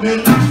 coming.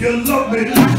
you love me.